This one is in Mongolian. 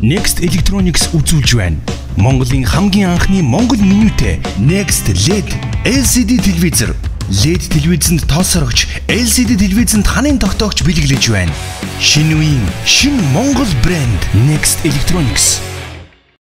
Next Electronics үзүүлж байна. Монголын хамгийн анхны Монгол менютэй Next LED LCD телевизэр. LED телевизэнд тоосорогч LCD телевизэнд ханын тогтоогч бэлэглэж байна. Шинэ үеийн шинэ Монгол брэнд Next Electronics